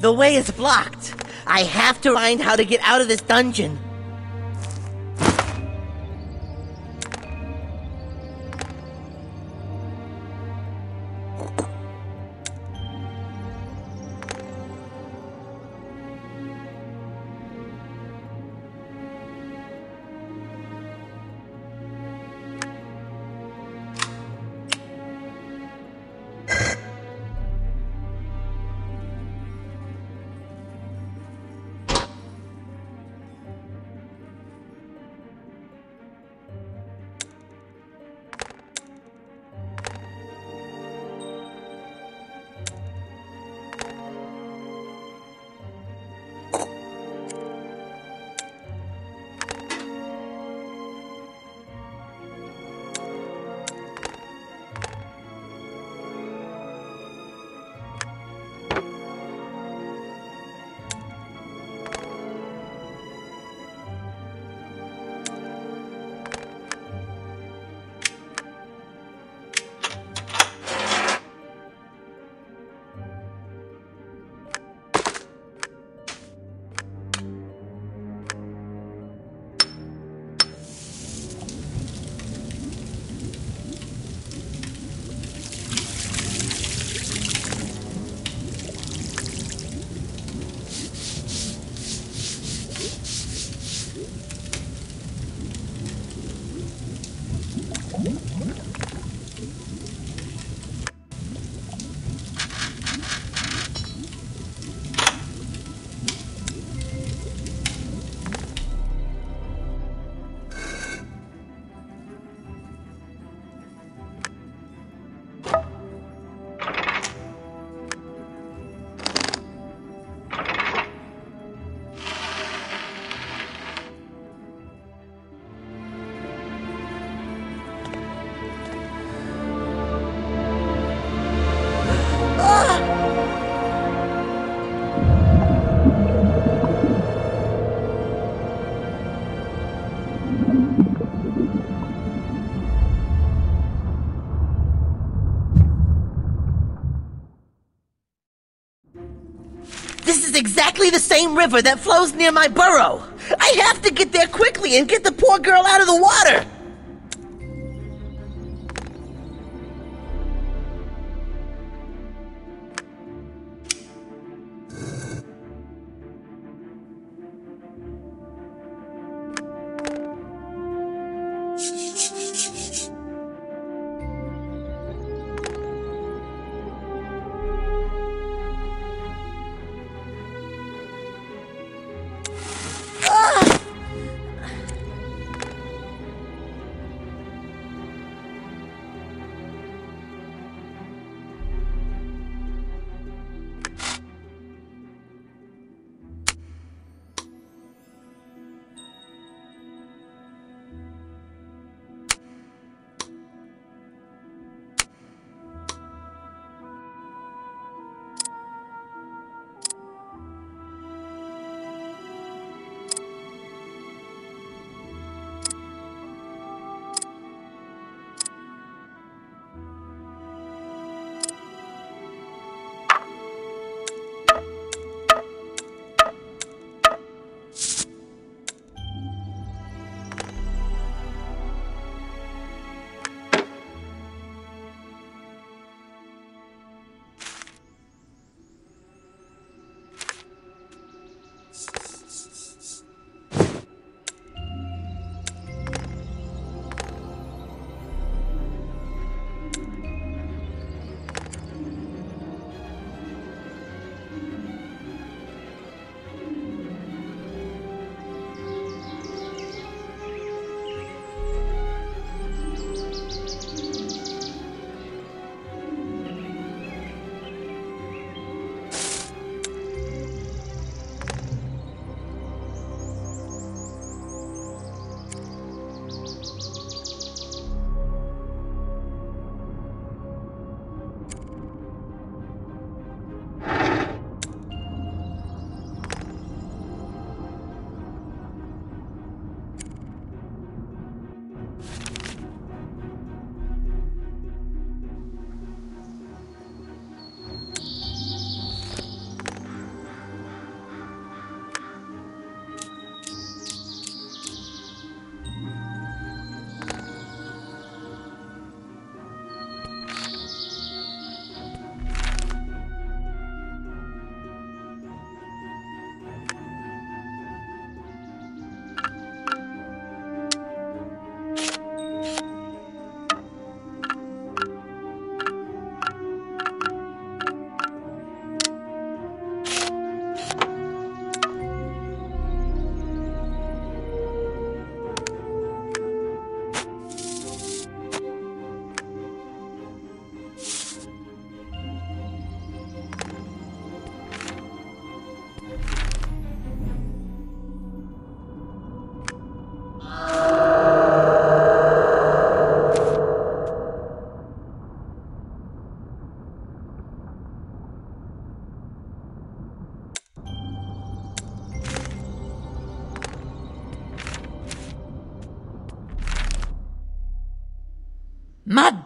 The way is blocked. I have to find how to get out of this dungeon. Exactly the same river that flows near my burrow. I have to get there quickly and get the poor girl out of the water.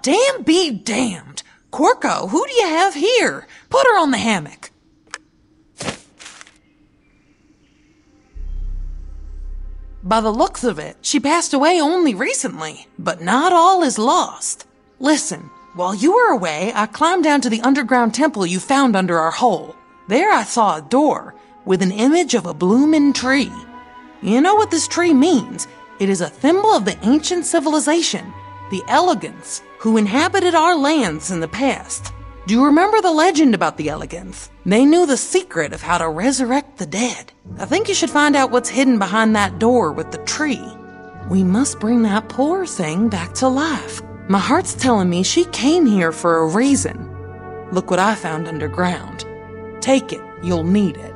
Damn be damned. Corco, who do you have here? Put her on the hammock. By the looks of it, she passed away only recently, but not all is lost. Listen, while you were away, I climbed down to the underground temple you found under our hole. There I saw a door with an image of a blooming tree. You know what this tree means? It is a thimble of the ancient civilization, the Elegants, who inhabited our lands in the past. Do you remember the legend about the Elegants? They knew the secret of how to resurrect the dead. I think you should find out what's hidden behind that door with the tree. We must bring that poor thing back to life. My heart's telling me she came here for a reason. Look what I found underground. Take it, you'll need it.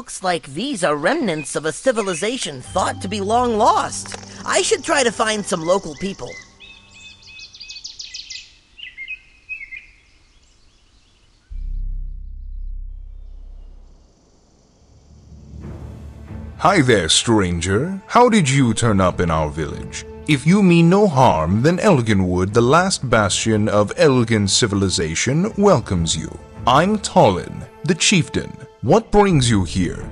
Looks like these are remnants of a civilization thought to be long lost. I should try to find some local people. Hi there, stranger. How did you turn up in our village? If you mean no harm, then Elginwood, the last bastion of Elgin civilization, welcomes you. I'm Tallin, the chieftain. What brings you here?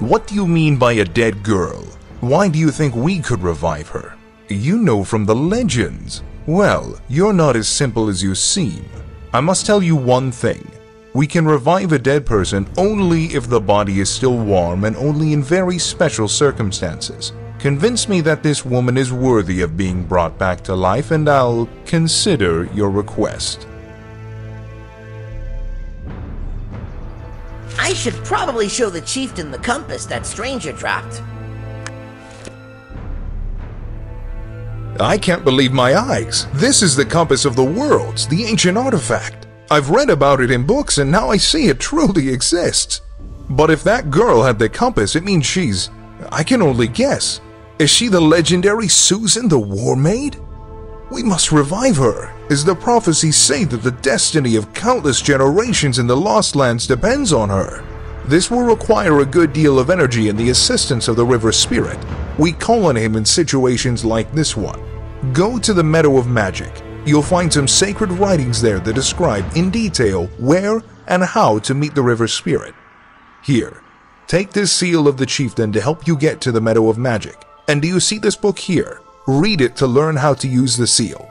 What do you mean by a dead girl? Why do you think we could revive her? You know from the legends. Well, you're not as simple as you seem. I must tell you one thing. We can revive a dead person only if the body is still warm and only in very special circumstances. Convince me that this woman is worthy of being brought back to life and I'll consider your request. I should probably show the chieftain the compass that stranger dropped. I can't believe my eyes. This is the compass of the worlds, the ancient artifact. I've read about it in books and now I see it truly exists. But if that girl had the compass, it means she's. I can only guess. Is she the legendary Susan the War Maid? We must revive her, as the prophecies say that the destiny of countless generations in the Lost Lands depends on her. This will require a good deal of energy and the assistance of the river spirit. We call on him in situations like this one. Go to the Meadow of Magic. You'll find some sacred writings there that describe in detail where and how to meet the river spirit. Here, take this seal of the chieftain to help you get to the Meadow of Magic. And do you see this book here? Read it to learn how to use the seal.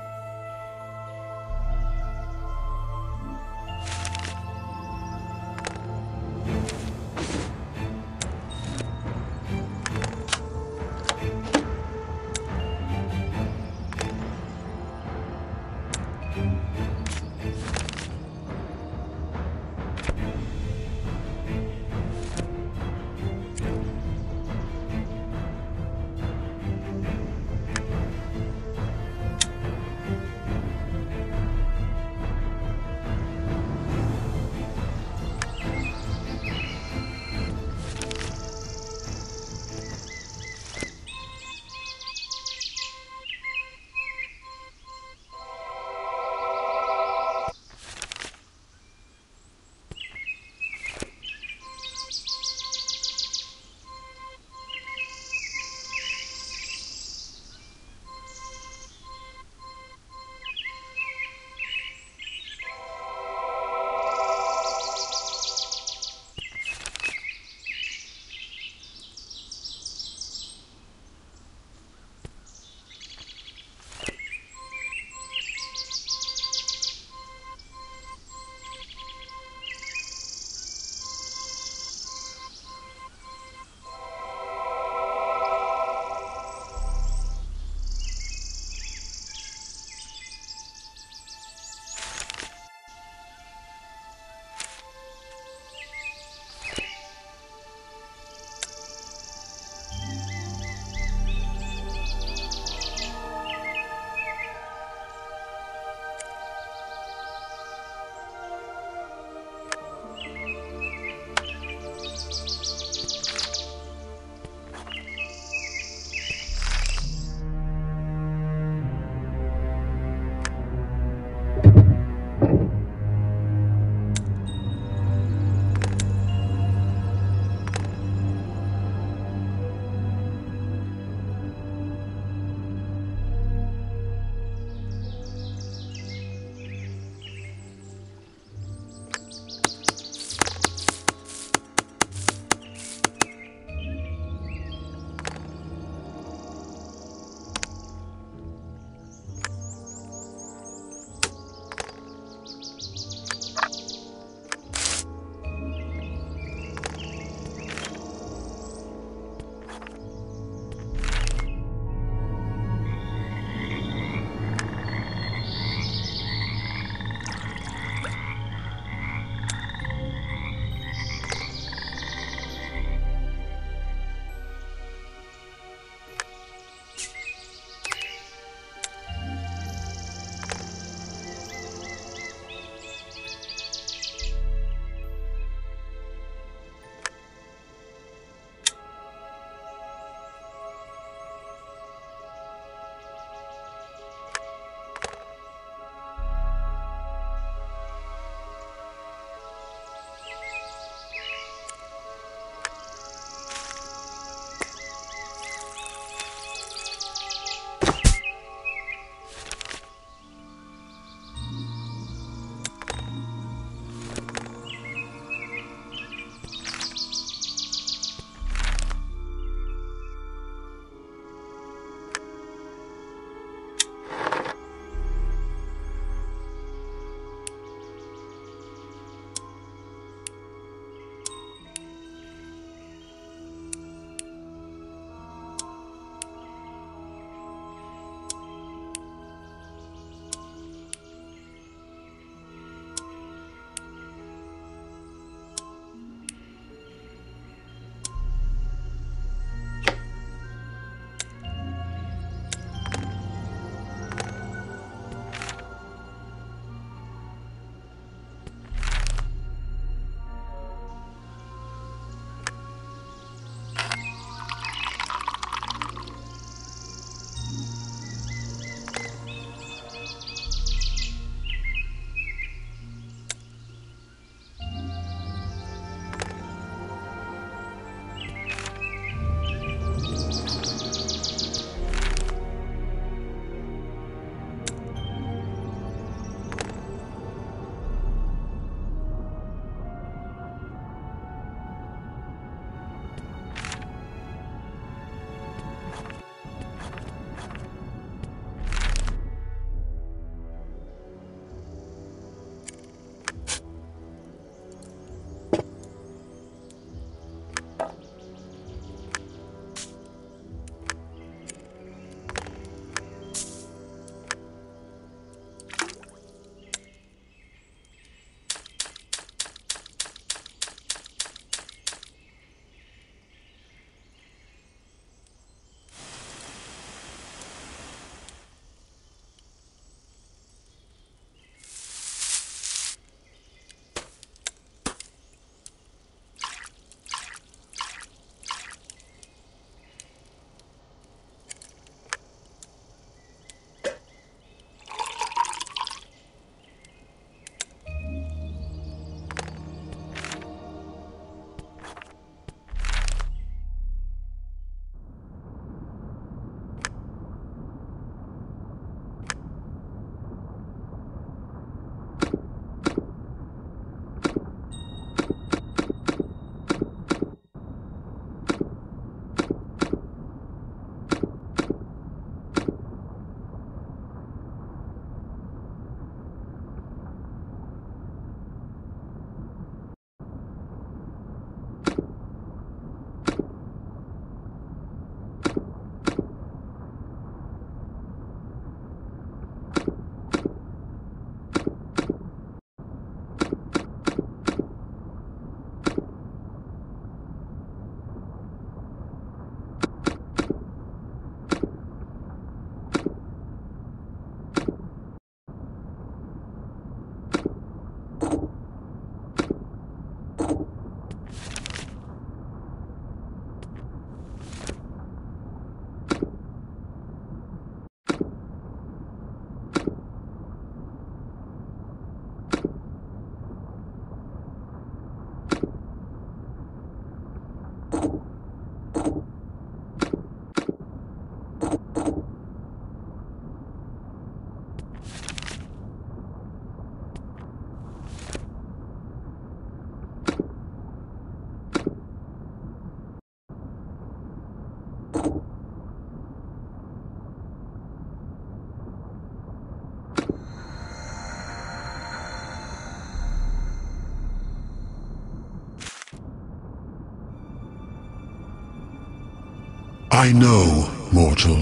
I know, mortal,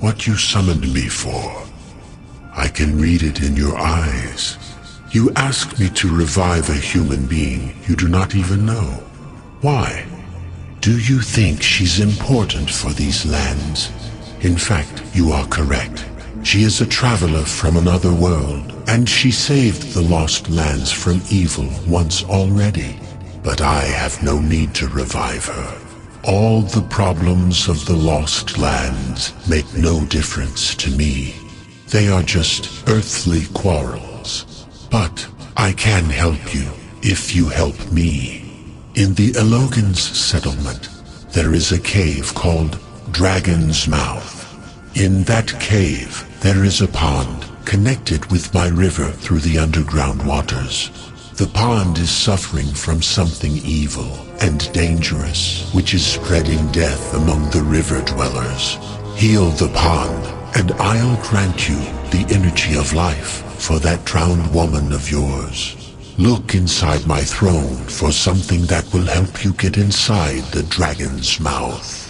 what you summoned me for. I can read it in your eyes. You ask me to revive a human being you do not even know. Why? Do you think she's important for these lands? In fact, you are correct. She is a traveler from another world, and she saved the lost lands from evil once already. But I have no need to revive her. All the problems of the lost lands make no difference to me. They are just earthly quarrels. But I can help you if you help me. In the Elogans settlement, there is a cave called Dragon's Mouth. In that cave, there is a pond connected with my river through the underground waters. The pond is suffering from something evil and dangerous, which is spreading death among the river dwellers. Heal the pond, and I'll grant you the energy of life for that drowned woman of yours. Look inside my throne for something that will help you get inside the dragon's mouth.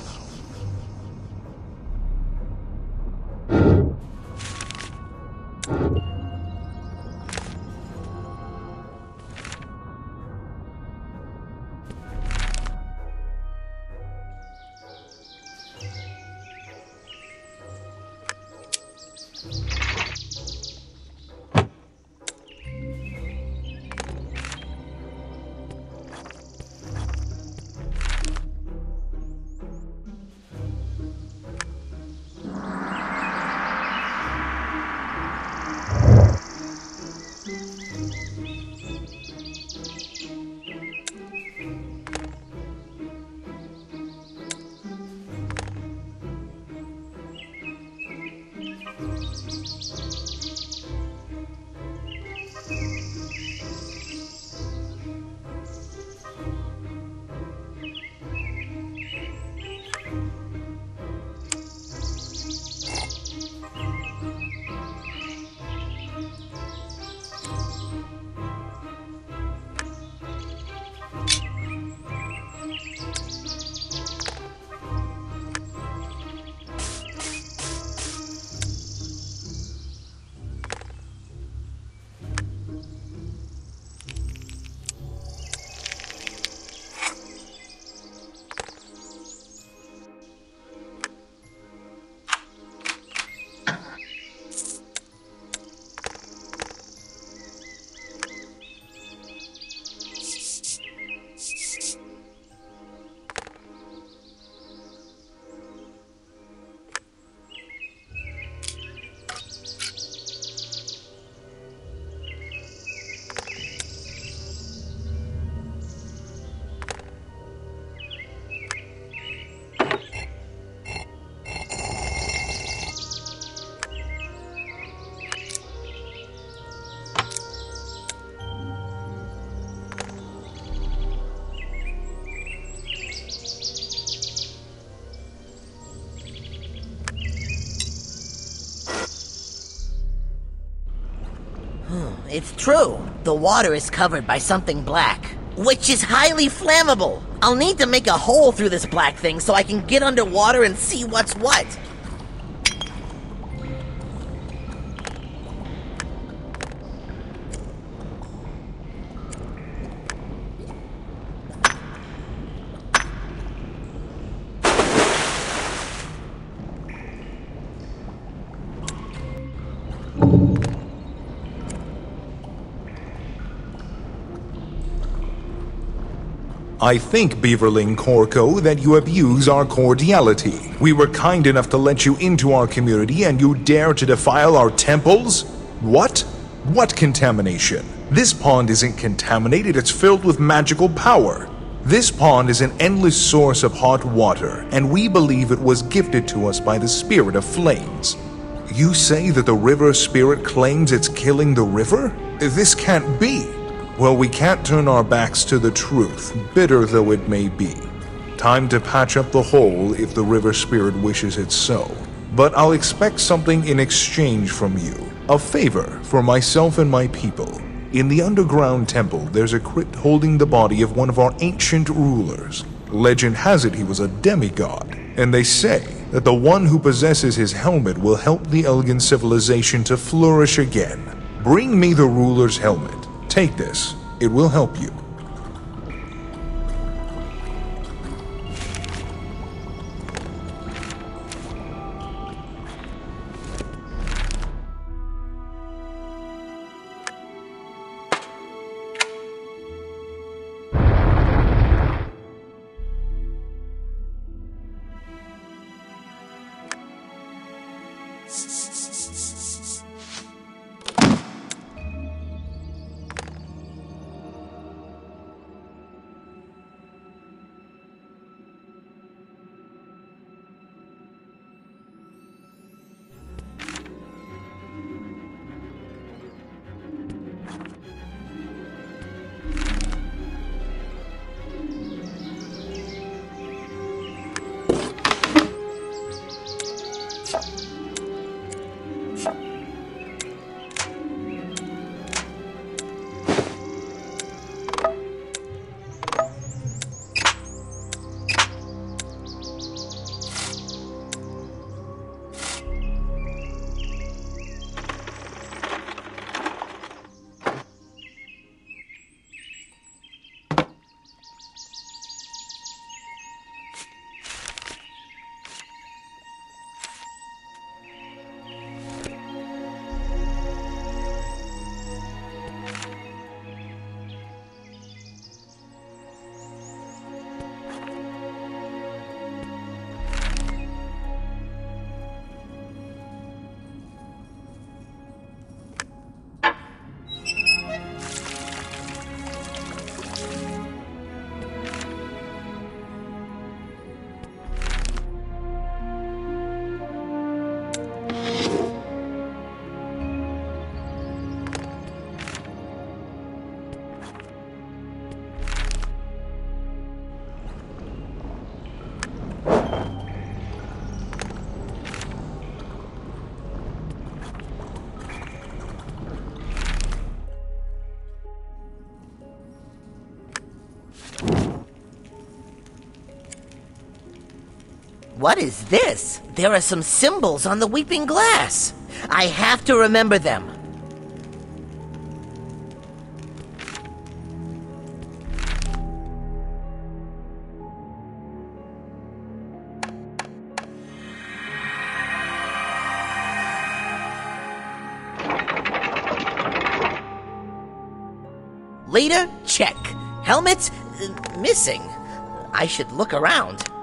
It's true. The water is covered by something black, which is highly flammable. I'll need to make a hole through this black thing so I can get underwater and see what's what. I think, Beaverling Corco, that you abuse our cordiality. We were kind enough to let you into our community and you dare to defile our temples? What? What contamination? This pond isn't contaminated, it's filled with magical power. This pond is an endless source of hot water, and we believe it was gifted to us by the Spirit of Flames. You say that the river spirit claims it's killing the river? This can't be. Well, we can't turn our backs to the truth, bitter though it may be. Time to patch up the hole if the river spirit wishes it so. But I'll expect something in exchange from you. A favor for myself and my people. In the underground temple, there's a crypt holding the body of one of our ancient rulers. Legend has it he was a demigod, and they say that the one who possesses his helmet will help the Elgin civilization to flourish again. Bring me the ruler's helmet. Take this, it will help you. What is this? There are some symbols on the weeping glass. I have to remember them. Leader? Check. Helmets? Uh, missing. I should look around.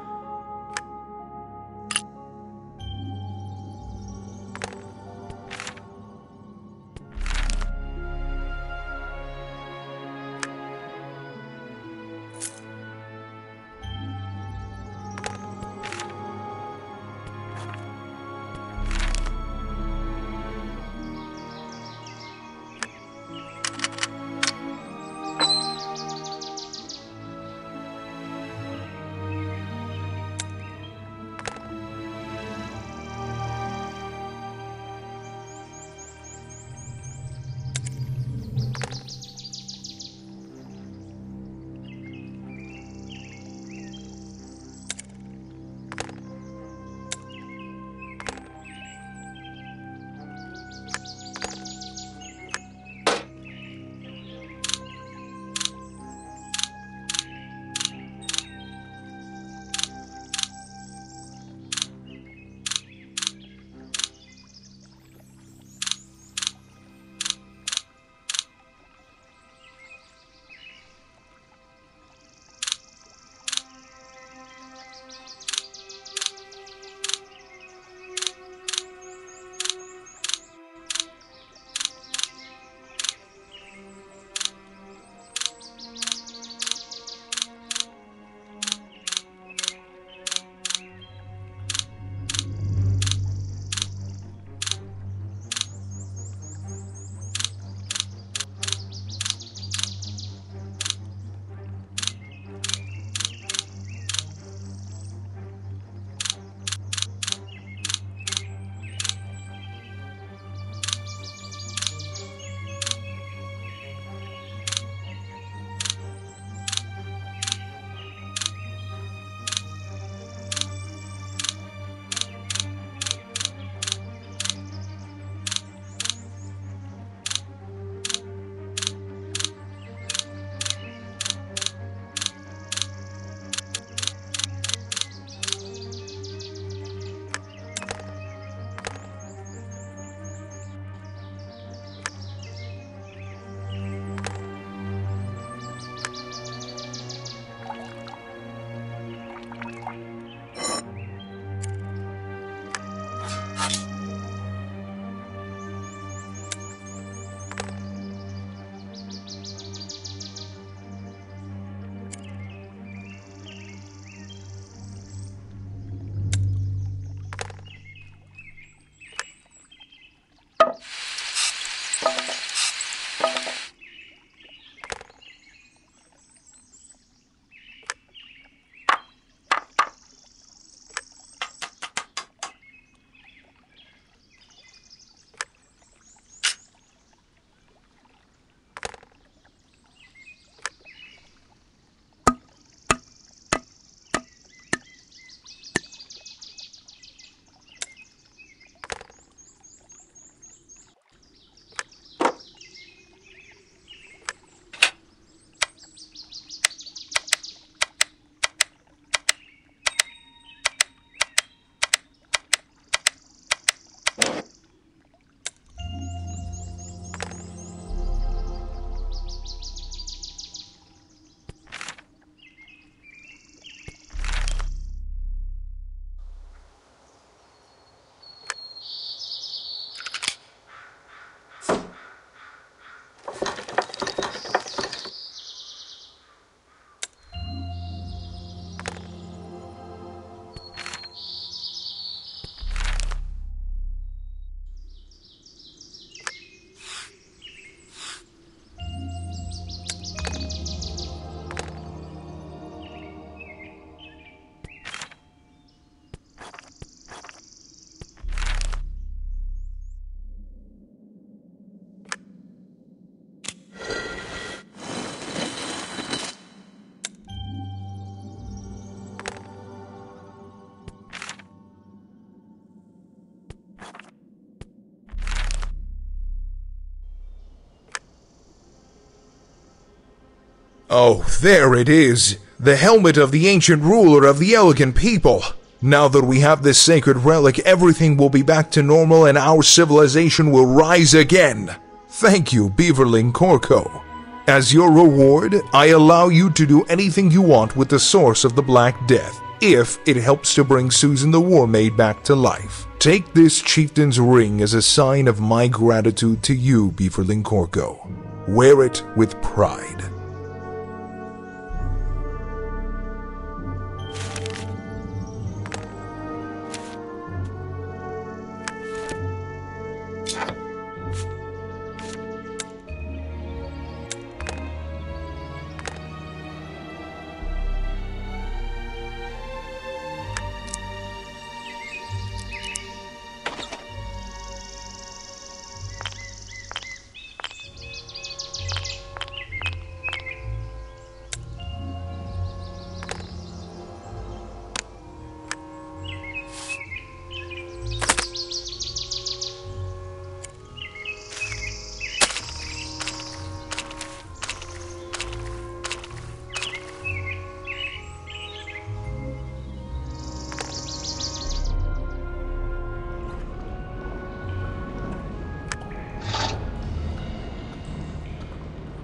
Oh, there it is. The helmet of the ancient ruler of the Elogan people. Now that we have this sacred relic, everything will be back to normal and our civilization will rise again. Thank you, Beaverling Corco. As your reward, I allow you to do anything you want with the source of the Black Death, if it helps to bring Susan the War Maid back to life. Take this chieftain's ring as a sign of my gratitude to you, Beaverling Corco. Wear it with pride.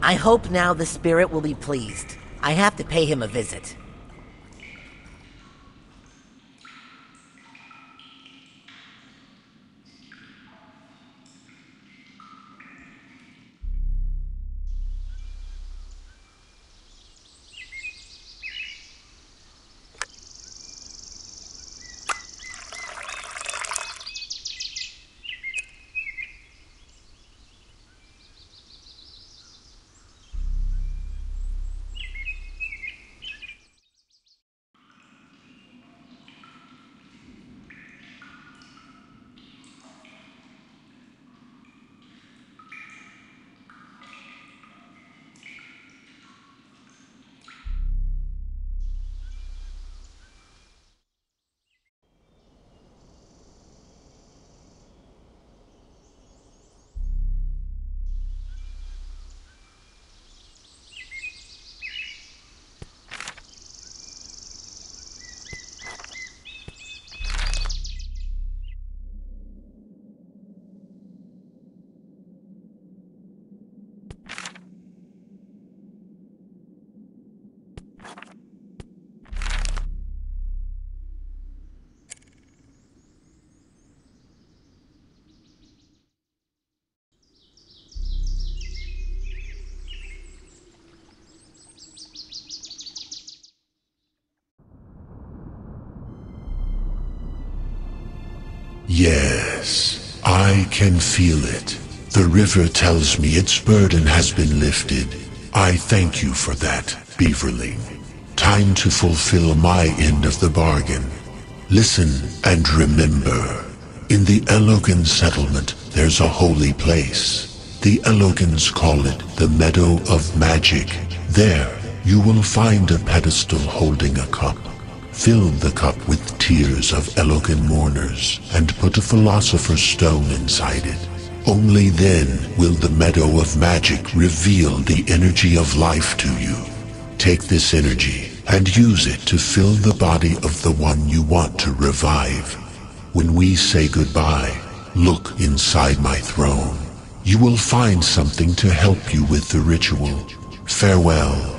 I hope now the spirit will be pleased. I have to pay him a visit. Yes, I can feel it. The river tells me its burden has been lifted. I thank you for that, Beaverling. Time to fulfill my end of the bargain. Listen and remember. In the Elogan settlement, there's a holy place. The Elogans call it the Meadow of Magic. There, you will find a pedestal holding a cup. Fill the cup with tears of Elogan mourners, and put a Philosopher's Stone inside it. Only then will the Meadow of Magic reveal the energy of life to you. Take this energy and use it to fill the body of the one you want to revive. When we say goodbye, look inside my throne. You will find something to help you with the ritual. Farewell.